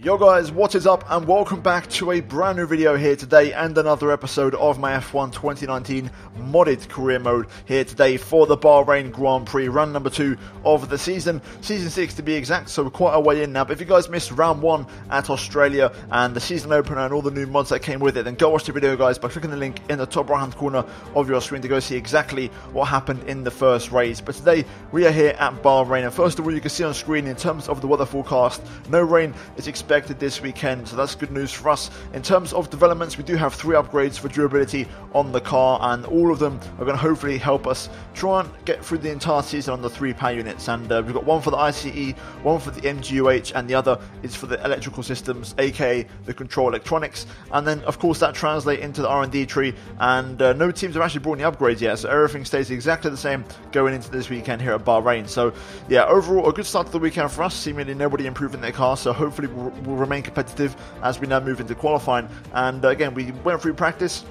Yo guys, what is up and welcome back to a brand new video here today and another episode of my F1 2019 modded career mode here today for the Bahrain Grand Prix run number 2 of the season, season 6 to be exact, so we're quite a way in now, but if you guys missed round 1 at Australia and the season opener and all the new mods that came with it, then go watch the video guys by clicking the link in the top right hand corner of your screen to go see exactly what happened in the first race. But today we are here at Bahrain and first of all you can see on screen in terms of the weather forecast, no rain is expected expected this weekend, so that's good news for us. In terms of developments, we do have three upgrades for durability on the car, and all of them are going to hopefully help us try and get through the entire season on the three power units. And uh, we've got one for the ICE, one for the MGUH, and the other is for the electrical systems, aka the control electronics. And then, of course, that translates into the R&D tree. And uh, no teams have actually brought any upgrades yet, so everything stays exactly the same going into this weekend here at Bahrain. So, yeah, overall, a good start to the weekend for us. Seemingly nobody improving their car, so hopefully we'll will remain competitive as we now move into qualifying. And uh, again, we went through practice.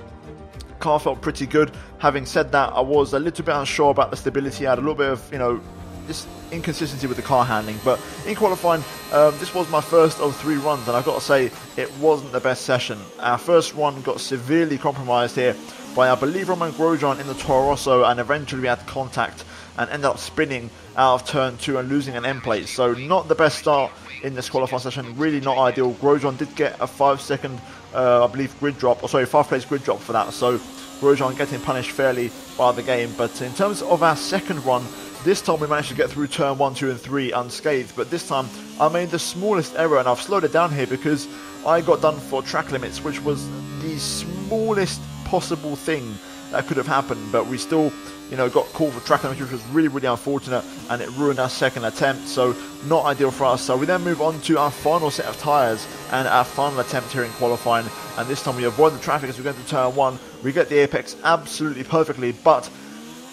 Car felt pretty good. Having said that, I was a little bit unsure about the stability. I had a little bit of, you know, just inconsistency with the car handling. But in qualifying, um, this was my first of three runs, and I've got to say, it wasn't the best session. Our first run got severely compromised here by, I believe, Romain Grosjean in the Toro Rosso, and eventually we had contact and ended up spinning out of turn two and losing an end plate. So not the best start in this qualifying session. Really not ideal. Grosjean did get a five second, uh, I believe, grid drop, or sorry, five place grid drop for that. So Grosjean getting punished fairly by the game. But in terms of our second run, this time we managed to get through turn 1, 2 and 3 unscathed, but this time I made the smallest error and I've slowed it down here because I got done for track limits, which was the smallest possible thing that could have happened, but we still you know, got caught for track damage, which was really, really unfortunate, and it ruined our second attempt, so not ideal for us. So we then move on to our final set of tyres and our final attempt here in qualifying, and this time we avoid the traffic as we go into turn one. We get the apex absolutely perfectly, but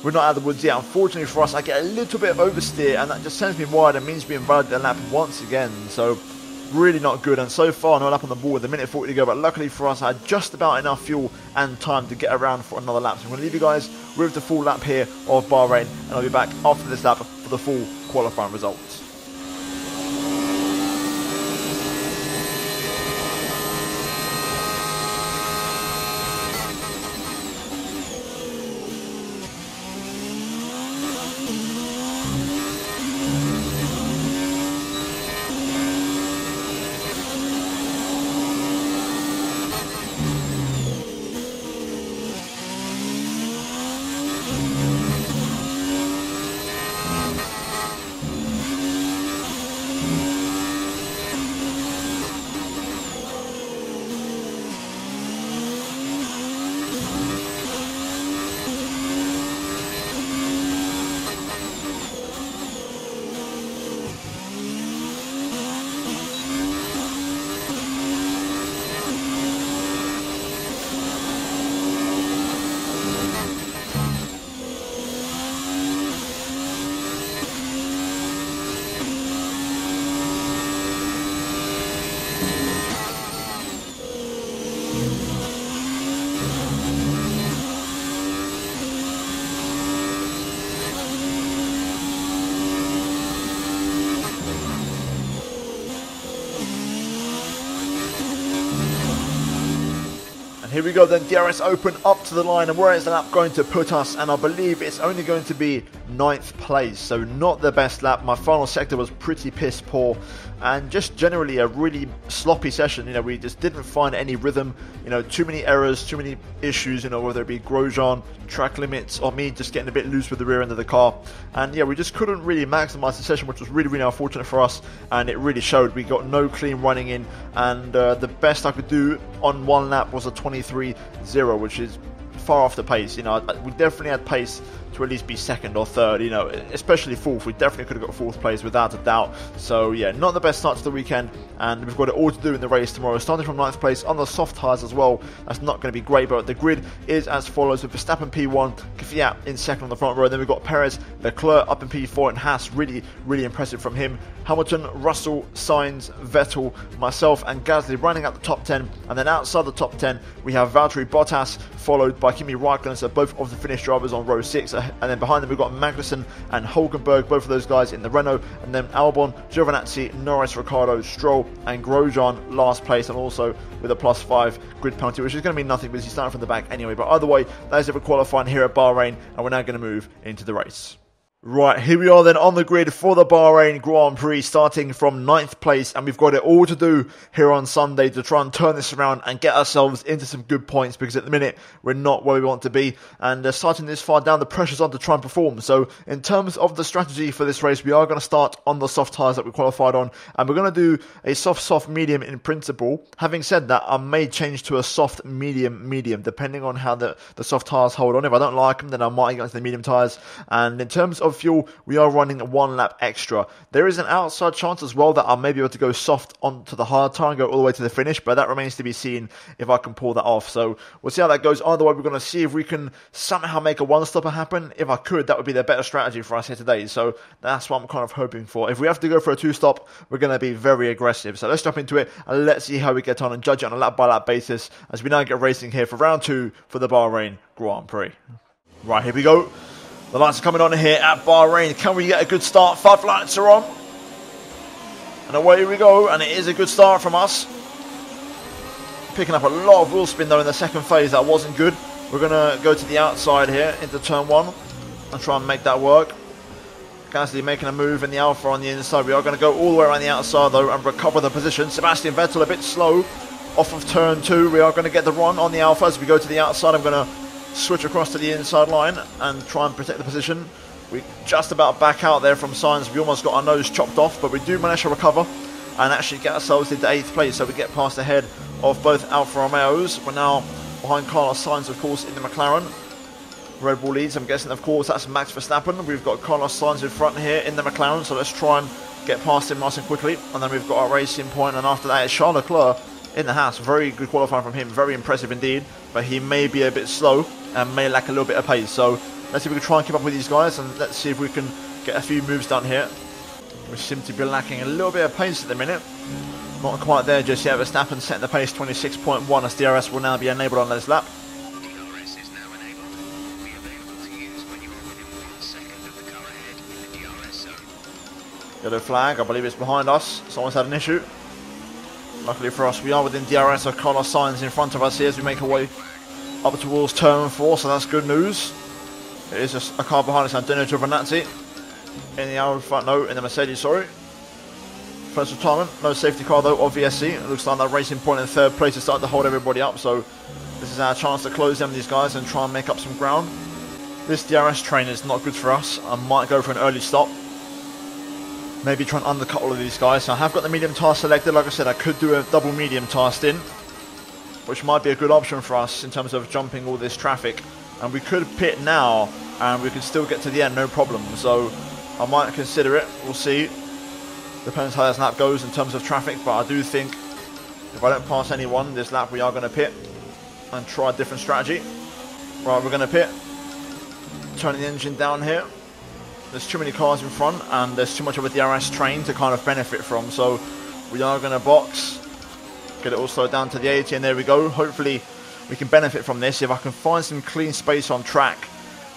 we're not out of the woods yet. Unfortunately for us, I get a little bit of oversteer, and that just sends me wide and means being invalid a lap once again. So really not good. And so far, not up on the ball with a minute 40 to go. But luckily for us, I had just about enough fuel and time to get around for another lap. So I'm going to leave you guys with the full lap here of Bahrain. And I'll be back after this lap for the full qualifying results. Here we go then, DRS open up to the line, and where is the lap going to put us? And I believe it's only going to be ninth place, so not the best lap. My final sector was pretty piss poor, and just generally a really sloppy session. You know, we just didn't find any rhythm. You know, too many errors, too many issues. You know, whether it be Grosjean, track limits, or me just getting a bit loose with the rear end of the car. And yeah, we just couldn't really maximize the session, which was really, really unfortunate for us. And it really showed. We got no clean running in, and uh, the best I could do on one lap was a 23-0, which is far off the pace. You know, we definitely had pace to at least be second or third, you know, especially fourth. We definitely could have got fourth place without a doubt. So, yeah, not the best start to the weekend, and we've got it all to do in the race tomorrow. Starting from ninth place on the soft tyres as well, that's not going to be great, but the grid is as follows with Verstappen P1, Kvyat in second on the front row, then we've got Perez, Leclerc up in P4, and Haas, really, really impressive from him. Hamilton, Russell, Sainz, Vettel, myself, and Gasly running at the top 10, and then outside the top 10, we have Valtteri Bottas, followed by Kimi Raikkonen, so both of the Finnish drivers on row 6 and then behind them we've got Magnussen and Hulkenberg, both of those guys in the Renault, and then Albon, Giovinazzi, Norris, Ricciardo, Stroll, and Grosjean last place, and also with a plus five grid penalty, which is going to mean nothing because he's starting from the back anyway. But either way, that is it for qualifying here at Bahrain, and we're now going to move into the race. Right, here we are then on the grid for the Bahrain Grand Prix, starting from ninth place, and we've got it all to do here on Sunday to try and turn this around and get ourselves into some good points, because at the minute we're not where we want to be, and uh, starting this far down, the pressure's on to try and perform. So, in terms of the strategy for this race, we are going to start on the soft tyres that we qualified on, and we're going to do a soft, soft, medium in principle. Having said that, I may change to a soft, medium, medium, depending on how the, the soft tyres hold on. If I don't like them, then I might go into the medium tyres. And in terms of fuel, we are running one lap extra. There is an outside chance as well that I may be able to go soft onto the hard tire and go all the way to the finish, but that remains to be seen if I can pull that off. So we'll see how that goes. Either way, we're going to see if we can somehow make a one stopper happen. If I could, that would be the better strategy for us here today. So that's what I'm kind of hoping for. If we have to go for a two stop, we're going to be very aggressive. So let's jump into it and let's see how we get on and judge it on a lap by lap basis as we now get racing here for round two for the Bahrain Grand Prix. Right, here we go. The lights are coming on here at Bahrain. Can we get a good start? Five lights are on. And away we go. And it is a good start from us. Picking up a lot of wheel spin though in the second phase. That wasn't good. We're going to go to the outside here into turn one. And try and make that work. Gasly making a move in the Alfa on the inside. We are going to go all the way around the outside though and recover the position. Sebastian Vettel a bit slow off of turn two. We are going to get the run on the Alfa as we go to the outside. I'm going to switch across to the inside line and try and protect the position. We just about back out there from Sainz. We almost got our nose chopped off, but we do manage to recover and actually get ourselves into eighth place. So we get past the head of both Alfa Romeos. We're now behind Carlos Sainz, of course, in the McLaren. Red Bull leads. I'm guessing, of course, that's Max Verstappen. We've got Carlos Sainz in front here in the McLaren. So let's try and get past him nice and quickly. And then we've got our racing point. point, and after that, it's Charles Leclerc in the Haas. Very good qualifying from him. Very impressive indeed. But he may be a bit slow and may lack a little bit of pace. So let's see if we can try and keep up with these guys and let's see if we can get a few moves done here. We seem to be lacking a little bit of pace at the minute. Not quite there just yet. Verstappen setting the pace 26.1 as DRS will now be enabled on this lap. Yellow flag, I believe it's behind us. Someone's had an issue. Luckily for us, we are within DRS, of Carlos Sainz in front of us here as we make our way up towards turn four, so that's good news. It is a, a car behind us, Antonio Giovinazzi in the Alfa, front, no, in the Mercedes, sorry. First retirement, no safety car though, of VSC. It looks like that racing point in third place is starting to hold everybody up, so this is our chance to close them, these guys, and try and make up some ground. This DRS train is not good for us. I might go for an early stop. Maybe try and undercut all of these guys. So I have got the medium tyre selected. Like I said, I could do a double medium tyre stint which might be a good option for us in terms of jumping all this traffic. And we could pit now, and we could still get to the end, no problem. So I might consider it. We'll see. Depends how this lap goes in terms of traffic, but I do think if I don't pass anyone this lap, we are going to pit and try a different strategy. Right, we're going to pit. Turn the engine down here. There's too many cars in front, and there's too much of a DRS train to kind of benefit from. So we are going to box Get it all slowed down to the 80 and there we go. Hopefully we can benefit from this. If I can find some clean space on track,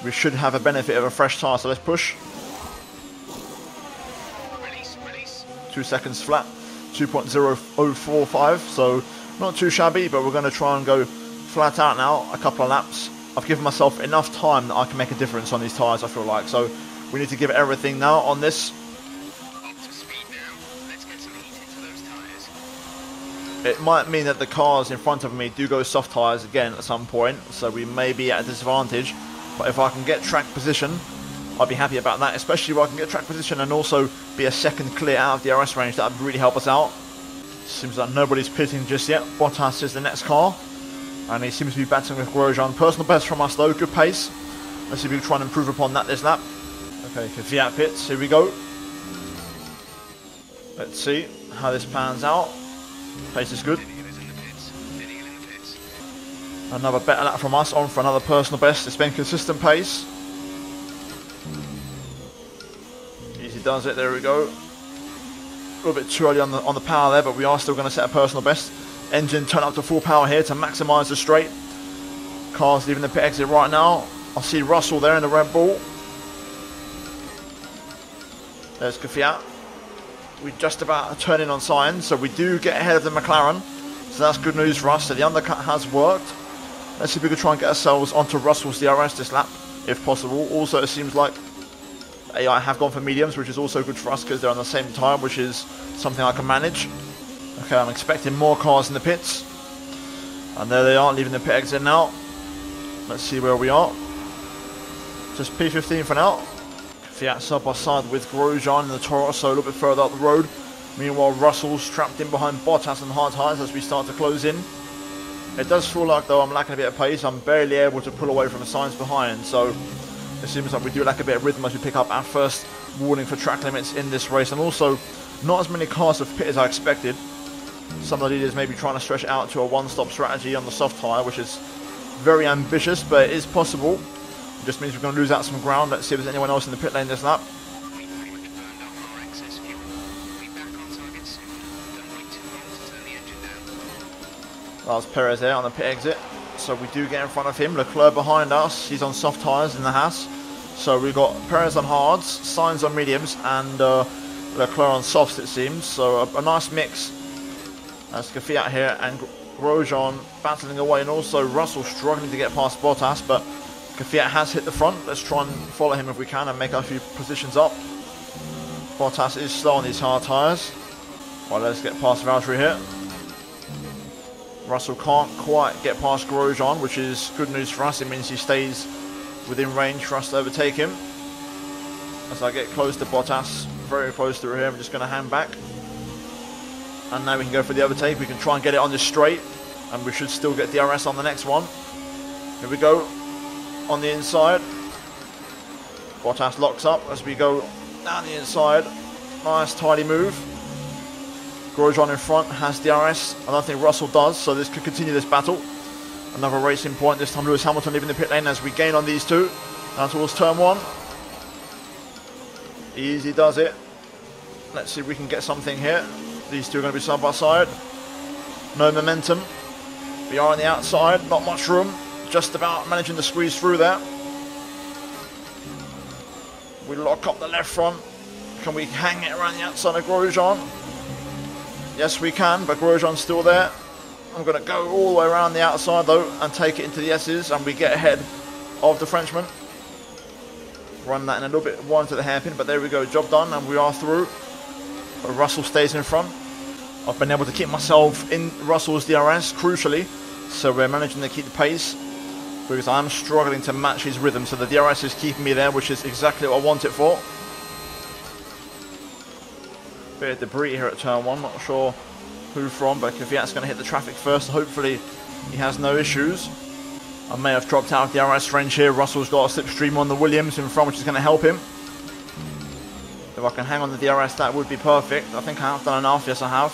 we should have a benefit of a fresh tyre. So let's push. Two seconds flat. 2.0045. So not too shabby, but we're going to try and go flat out now. A couple of laps. I've given myself enough time that I can make a difference on these tyres, I feel like. So we need to give everything now on this. It might mean that the cars in front of me do go soft tyres again at some point, so we may be at a disadvantage. But if I can get track position, I'd be happy about that, especially if I can get track position and also be a second clear out of the RS range. That would really help us out. Seems like nobody's pitting just yet. Bottas is the next car, and he seems to be battling with Grosjean. Personal best from us though, good pace. Let's see if we can try and improve upon that this lap. Okay, Kvyat pits, here we go. Let's see how this pans out. Pace is good. Another better lap from us, on for another personal best. It's been consistent pace. Easy does it, there we go. A little bit too early on the, on the power there, but we are still going to set a personal best. Engine turn up to full power here to maximise the straight. Cars leaving the pit exit right now. I see Russell there in the Red Bull. There's Kvyat. We just about turn in on Sainz, so we do get ahead of the McLaren. So that's good news for us. So the undercut has worked. Let's see if we can try and get ourselves onto Russell's DRS this lap, if possible. Also, it seems like AI have gone for mediums, which is also good for us because they're on the same time, which is something I can manage. Okay, I'm expecting more cars in the pits. And there they are, leaving the pit exit now. Let's see where we are. Just P15 for now. Kvyat side by side with Grosjean and the Toro, so a little bit further up the road. Meanwhile, Russell's trapped in behind Bottas and hard tyres as we start to close in. It does feel like, though, I'm lacking a bit of pace. I'm barely able to pull away from the Sainz behind, so it seems like we do lack a bit of rhythm as we pick up our first warning for track limits in this race. And also, not as many cars have pit as I expected. Some of the leaders may be trying to stretch out to a one-stop strategy on the soft tyre, which is very ambitious, but it is possible. Just means we're going to lose out some ground. Let's see if there's anyone else in the pit lane this lap. That's Perez there on the pit exit. So we do get in front of him. Leclerc behind us. He's on soft tyres in the Haas. So we've got Perez on hards, Sainz on mediums, and uh, Leclerc on softs it seems. So a, a nice mix. That's As Kvyat here and Grosjean battling away, and also Russell struggling to get past Bottas. But Kvyat has hit the front. Let's try and follow him if we can and make a few positions up. Bottas is slow on these hard tyres. Well, let's get past Valtteri here. Russell can't quite get past Grosjean, which is good news for us. It means he stays within range for us to overtake him. As I get close to Bottas, very close to him, I'm just going to hand back. And now we can go for the overtake. We can try and get it on the straight, and we should still get DRS on the next one. Here we go, on the inside. Bottas locks up as we go down the inside. Nice tidy move. Grosjean in front has DRS. I don't think Russell does, so this could continue this battle. Another racing point, this time Lewis Hamilton leaving the pit lane as we gain on these two. Down towards turn one. Easy does it. Let's see if we can get something here. These two are going to be side by side. No momentum. We are on the outside, not much room. Just about managing to squeeze through there. We lock up the left front. Can we hang it around the outside of Grosjean? Yes, we can, but Grosjean's still there. I'm going to go all the way around the outside, though, and take it into the S's, and we get ahead of the Frenchman. Run that in a little bit wide to the hairpin, but there we go, job done, and we are through. But Russell stays in front. I've been able to keep myself in Russell's DRS, crucially, so we're managing to keep the pace because I'm struggling to match his rhythm. So the DRS is keeping me there, which is exactly what I want it for. Bit of debris here at turn one, not sure who from, but Kvyat's going to hit the traffic first. Hopefully he has no issues. I may have dropped out of the RS range here. Russell's got a slipstream on the Williams in front, which is going to help him. If I can hang on the DRS, that would be perfect. I think I have done enough. Yes, I have.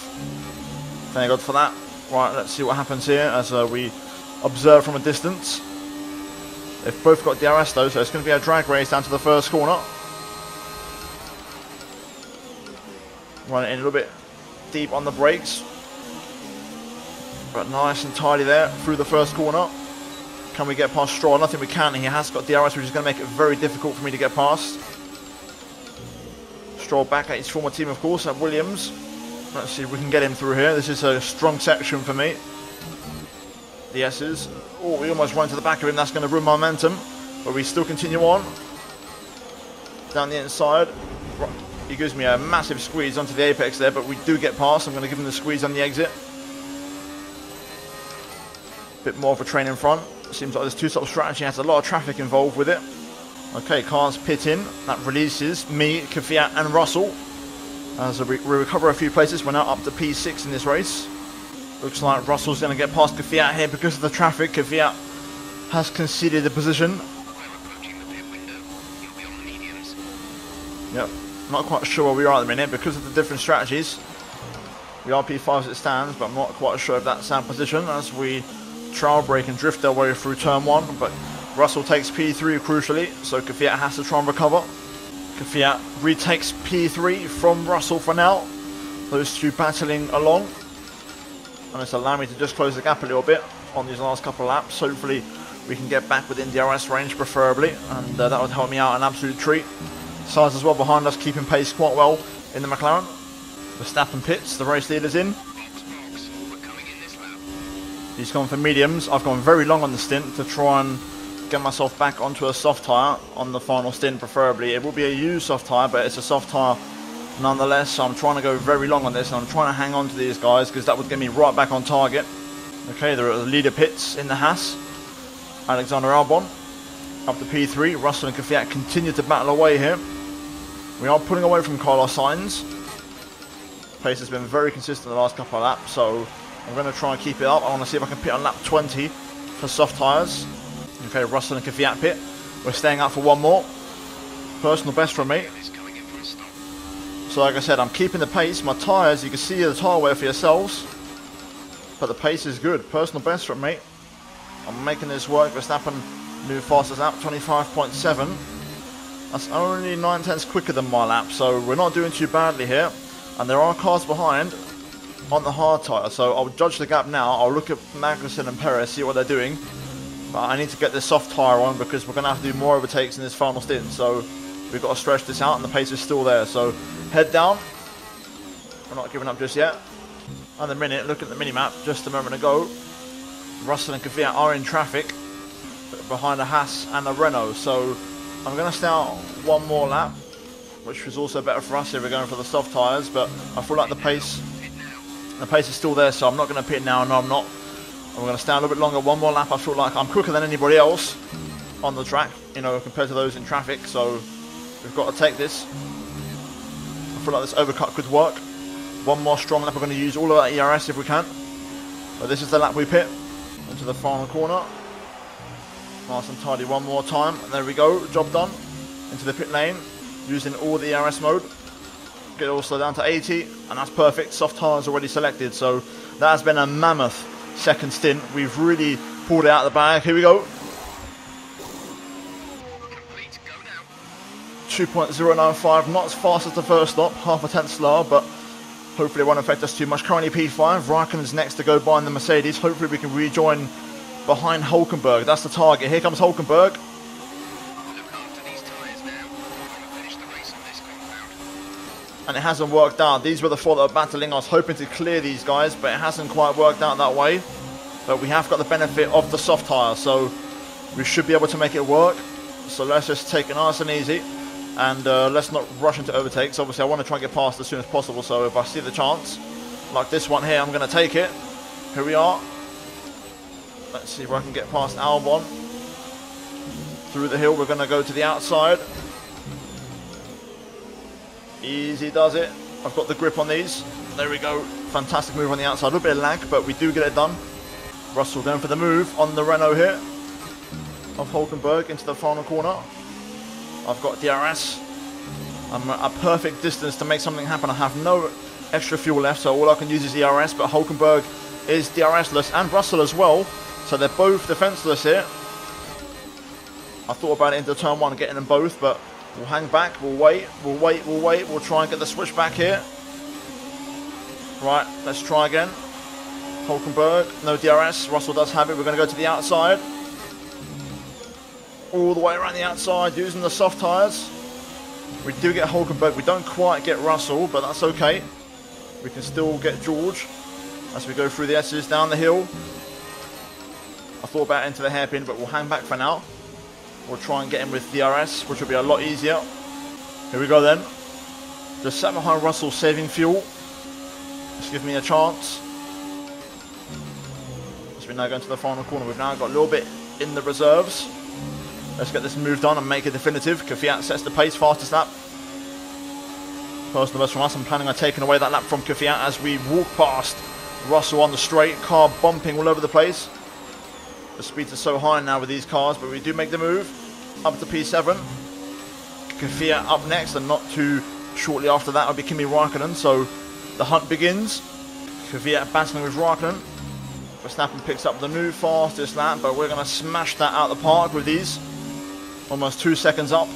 Thank God for that. Right, let's see what happens here as uh, we observe from a distance. They've both got DRS though, so it's going to be a drag race down to the first corner. Running in a little bit deep on the brakes. But nice and tidy there through the first corner. Can we get past Stroll? Think we can. He has got DRS, which is going to make it very difficult for me to get past. Stroll back at his former team, of course, at Williams. Let's see if we can get him through here. This is a strong section for me. The S's. Oh, we almost run to the back of him. That's going to ruin momentum. But we still continue on. Down the inside. He gives me a massive squeeze onto the apex there, but we do get past. I'm going to give him the squeeze on the exit. Bit more of a train in front. Seems like this two-stop strategy has a lot of traffic involved with it. Okay, cars pit in. That releases me, Kvyat and Russell. As we recover a few places, we're now up to P6 in this race. Looks like Russell's going to get past Kvyat here because of the traffic. Kvyat has conceded the position. Yep, not quite sure where we are at the minute because of the different strategies. We are P5 as it stands, but I'm not quite sure if that's our position as we trail break and drift our way through turn one. But Russell takes P3 crucially, so Kvyat has to try and recover. Kvyat retakes P3 from Russell for now. Those two battling along. And it's allowing me to just close the gap a little bit on these last couple of laps. Hopefully we can get back within DRS range preferably, and uh, that would help me out an absolute treat. Sainz as well behind us, keeping pace quite well in the McLaren. Verstappen pits, the race leader's in. He's gone for mediums. I've gone very long on the stint to try and get myself back onto a soft tyre on the final stint preferably. It will be a used soft tyre, but it's a soft tyre nonetheless. So I'm trying to go very long on this and I'm trying to hang on to these guys because that would get me right back on target. Okay, there are the leader pits in the Haas. Alexander Albon up to P3. Russell and Kvyat continue to battle away here. We are pulling away from Carlos Sainz. Pace has been very consistent the last couple of laps, so I'm going to try and keep it up. I want to see if I can pit on lap 20 for soft tyres. Okay, Russell and Kvyat pit. We're staying out for one more. Personal best from me. So like I said, I'm keeping the pace. My tyres, you can see the tyre wear for yourselves. But the pace is good. Personal best from me. I'm making this work. Verstappen new fastest lap, 25.7. That's only 9 tenths quicker than my lap, so we're not doing too badly here. And there are cars behind on the hard tyre, so I'll judge the gap now. I'll look at Magnussen and Perez, see what they're doing. But I need to get this soft tyre on because we're going to have to do more overtakes in this final stint. So we've got to stretch this out and the pace is still there. So head down. We're not giving up just yet. And the minute, look at the mini-map just a moment ago. Russell and Kvyat are in traffic behind a Haas and a Renault. So I'm going to start one more lap, which was also better for us if we're going for the soft tyres. But I feel like the pace, the pace is still there, so I'm not going to pit now. No, I'm not. I'm going to stay a little bit longer. One more lap. I feel like I'm quicker than anybody else on the track, you know, compared to those in traffic. So we've got to take this. I feel like this overcut could work. One more strong lap. We're going to use all of our ERS if we can. But this is the lap we pit into the final corner. Nice and tidy one more time. And there we go. Job done. Into the pit lane. Using all the ERS mode. Get also down to 80. And that's perfect. Soft tyres already selected. So that has been a mammoth second stint. We've really pulled it out of the bag. Here we go. 2.095, not as fast as the first stop, half a tenth slower, but hopefully it won't affect us too much. Currently P5, Raikkonen's next to go by in the Mercedes. Hopefully we can rejoin behind Hulkenberg. That's the target. Here comes Hulkenberg. And it hasn't worked out. These were the four that were battling. I was hoping to clear these guys, but it hasn't quite worked out that way. But we have got the benefit of the soft tyre, so we should be able to make it work. So let's just take it nice and easy. And uh, let's not rush into overtakes. Obviously, I want to try and get past as soon as possible. So if I see the chance, like this one here, I'm going to take it. Here we are. Let's see if I can get past Albon. Through the hill, we're going to go to the outside. Easy does it. I've got the grip on these. There we go. Fantastic move on the outside. A little bit of lag, but we do get it done. Russell going for the move on the Renault here. Of Hulkenberg into the final corner. I've got DRS. I'm at a perfect distance to make something happen. I have no extra fuel left, so all I can use is DRS, but Hulkenberg is DRS-less, and Russell as well. So they're both defenseless here. I thought about it into turn one, getting them both, but we'll hang back, we'll wait, we'll wait, we'll wait, we'll try and get the switch back here. Right, let's try again. Hulkenberg, no DRS, Russell does have it, we're going to go to the outside. All the way around the outside, using the soft tyres. We do get Hulkenberg, we don't quite get Russell, but that's okay. We can still get George as we go through the S's down the hill. I thought about into the hairpin, but we'll hang back for now. We'll try and get in with DRS, which will be a lot easier. Here we go then. Just sat behind Russell, saving fuel. Just give me a chance. As we now go into the final corner, we've now got a little bit in the reserves. Let's get this moved on and make it definitive. Kvyat sets the pace, fastest lap. Personal best from us. I'm planning on taking away that lap from Kvyat as we walk past Russell on the straight. Car bumping all over the place. The speeds are so high now with these cars, but we do make the move up to P7. Kvyat up next, and not too shortly after that will be Kimi Raikkonen. So the hunt begins. Kvyat battling with Raikkonen. Verstappen picks up the new fastest lap, but we're going to smash that out of the park with these. Almost two seconds up.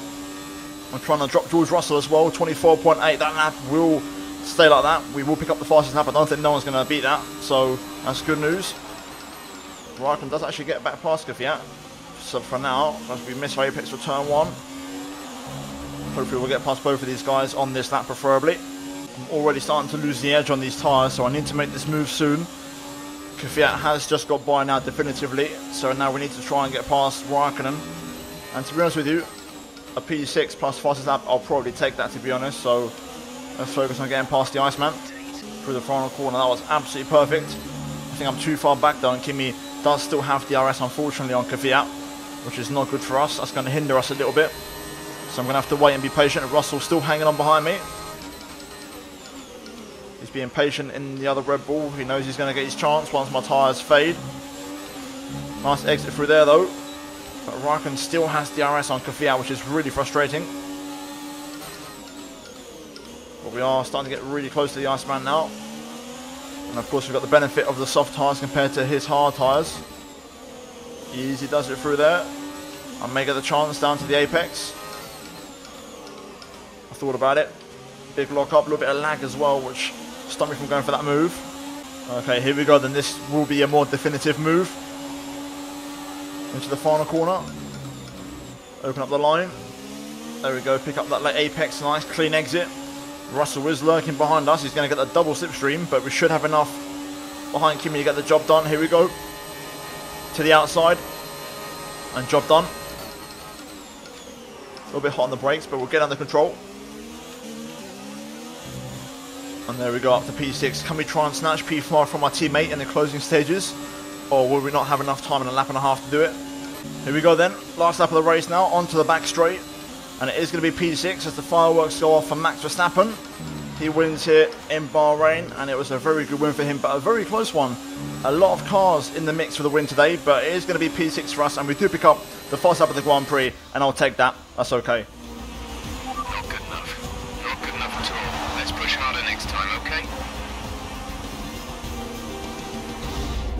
I'm trying to drop George Russell as well, 24.8. That lap will stay like that. We will pick up the fastest lap. I don't think no one's going to beat that, so that's good news. Raikkonen does actually get back past Kvyat. So for now, as we miss our apex for turn one, hopefully we'll get past both of these guys on this lap preferably. I'm already starting to lose the edge on these tyres, so I need to make this move soon. Kvyat has just got by now definitively, so now we need to try and get past Raikkonen. And to be honest with you, a P6 plus fastest lap, I'll probably take that to be honest, so let's focus on getting past the Iceman through the final corner. That was absolutely perfect. I think I'm too far back though, and Kimi does still have the RS unfortunately on Kvyat, which is not good for us. That's going to hinder us a little bit. So I'm going to have to wait and be patient. Russell still hanging on behind me. He's being patient in the other Red Bull. He knows he's going to get his chance once my tyres fade. Nice exit through there though. But Raikkonen still has DRS on Kvyat, which is really frustrating. But we are starting to get really close to the Iceman now. And of course we've got the benefit of the soft tyres compared to his hard tyres. Easy does it through there. I may get the chance down to the apex. I thought about it. Big lock up, a little bit of lag as well, which stopped me from going for that move. Okay, here we go. Then this will be a more definitive move. Into the final corner. Open up the line. There we go. Pick up that apex. Nice clean exit. Russell is lurking behind us. He's going to get the double slipstream, but we should have enough behind Kimi to get the job done. Here we go. To the outside. And job done. A little bit hot on the brakes, but we'll get under control. And there we go up to P6. Can we try and snatch P5 from our teammate in the closing stages? Or will we not have enough time in a lap and a half to do it? Here we go then. Last lap of the race now. Onto the back straight. And it is going to be P6 as the fireworks go off for Max Verstappen. He wins here in Bahrain, and it was a very good win for him, but a very close one. A lot of cars in the mix for the win today, but it is going to be P6 for us, and we do pick up the first lap of the Grand Prix, and I'll take that. That's okay.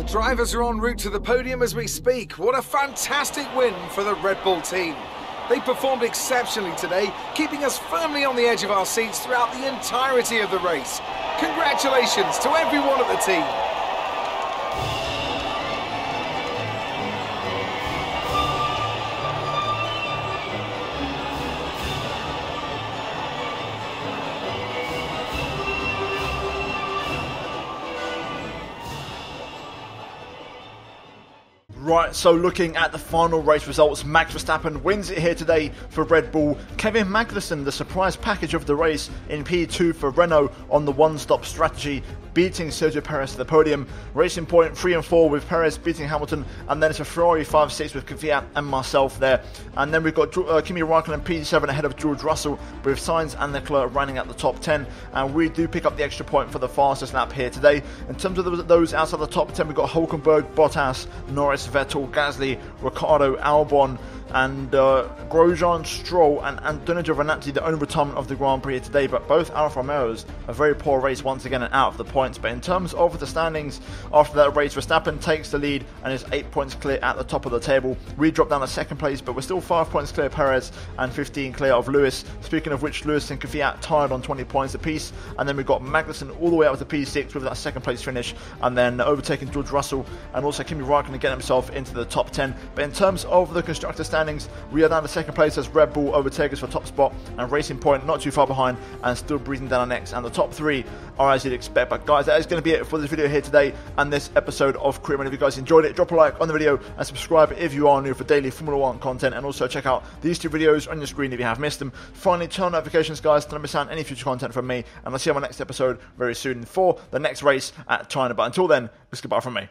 Drivers are en route to the podium as we speak. What a fantastic win for the Red Bull team. They performed exceptionally today, keeping us firmly on the edge of our seats throughout the entirety of the race. Congratulations to everyone at the team. Right, so looking at the final race results, Max Verstappen wins it here today for Red Bull. Kevin Magnussen, the surprise package of the race in P2 for Renault on the one-stop strategy beating Sergio Perez to the podium. Racing point 3 and 4 with Perez beating Hamilton, and then it's a Ferrari 5 6 with Kvyat and myself there. And then we've got uh, Kimi Raikkonen P7 ahead of George Russell with Sainz and Leclerc running at the top 10. And we do pick up the extra point for the fastest lap here today. In terms of those outside the top 10, we've got Hulkenberg, Bottas, Norris, Vettel, Gasly, Ricciardo, Albon and uh, Grosjean, Stroll, and Antonio Giovinazzi, the only retirement of the Grand Prix today. But both Alfa Romeos, a very poor race once again and out of the points. But in terms of the standings after that race, Verstappen takes the lead and is eight points clear at the top of the table. We drop down to second place, but we're still five points clear of Perez and 15 clear of Lewis. Speaking of which, Lewis and Kvyat tied on 20 points apiece. And then we've got Magnussen all the way up to P6 with that second place finish, and then overtaking George Russell and also Kimi Raikkonen getting himself into the top 10. But in terms of the constructor standings. We are down to second place as Red Bull overtake us for top spot and Racing Point not too far behind and still breathing down our necks. And the top three are as you'd expect. But guys, that is going to be it for this video here today and this episode of Career Mode. If you guys enjoyed it, drop a like on the video and subscribe if you are new for daily Formula One content. And also check out these two videos on your screen if you have missed them. Finally, turn on notifications, guys, to not miss out any future content from me. And I'll see you on my next episode very soon for the next race at China. But until then, it's goodbye from me.